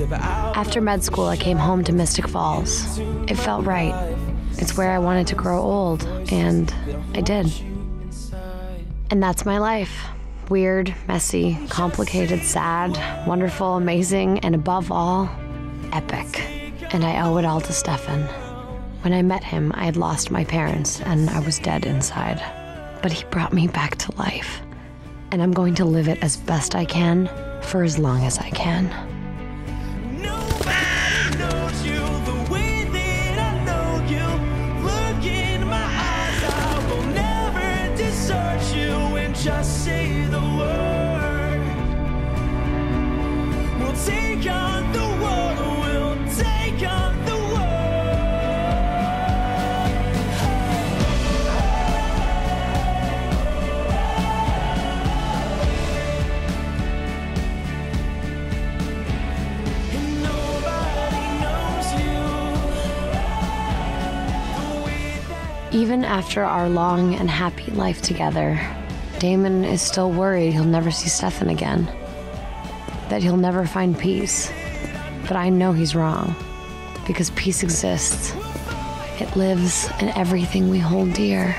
After med school, I came home to Mystic Falls. It felt right. It's where I wanted to grow old, and I did. And that's my life weird, messy, complicated, sad, wonderful, amazing, and above all, epic. And I owe it all to Stefan. When I met him, I had lost my parents and I was dead inside. But he brought me back to life. And I'm going to live it as best I can for as long as I can. Just say the word. We'll take on the world. We'll take on. Even after our long and happy life together, Damon is still worried he'll never see Stefan again. That he'll never find peace. But I know he's wrong. Because peace exists. It lives in everything we hold dear.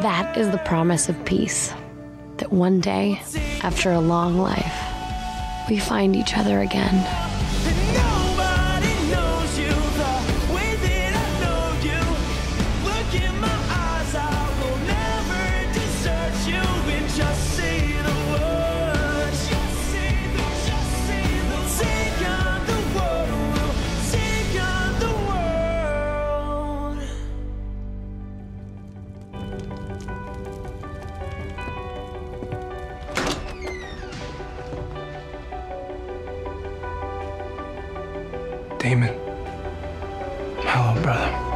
That is the promise of peace. That one day, after a long life, we find each other again. Damon. Hello, brother.